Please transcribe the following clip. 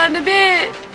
yollarını be.